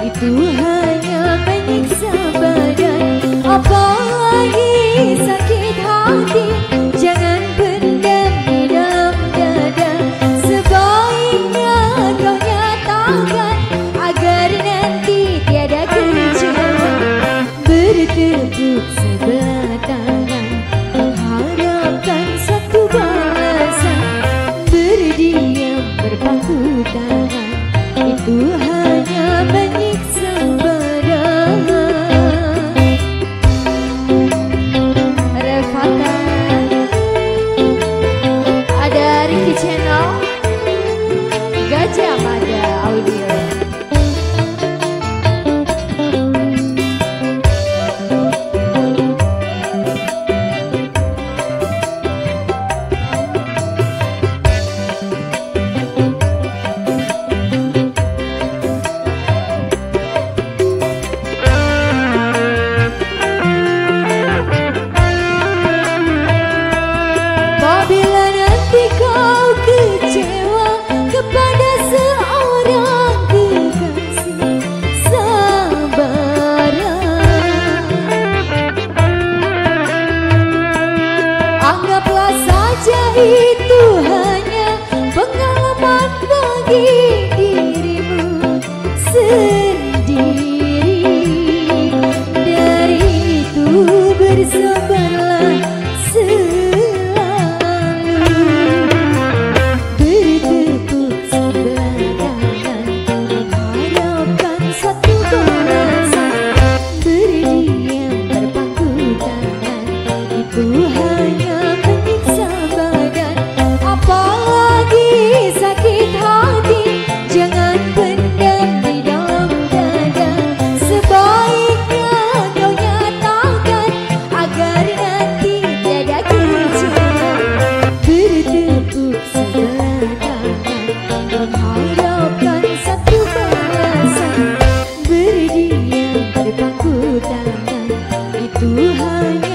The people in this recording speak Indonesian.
itu hanya menyiksa badan apalagi sakit hati. Jangan pendam di dalam dada. Sebaiknya kau nyatakan agar nanti tiada kecewa bertepuk sebelah tangan mengharapkan satu balasan. Berdiam berpangku tangan. Itu hanya menyiksa itu hanya pengalaman bagi dirimu sendiri. Dari itu bersabarlah selalu. Bertekuk sebelah tangan Harapkan satu balasan Berdiam terpangku tangan. Itu hanya Tuhan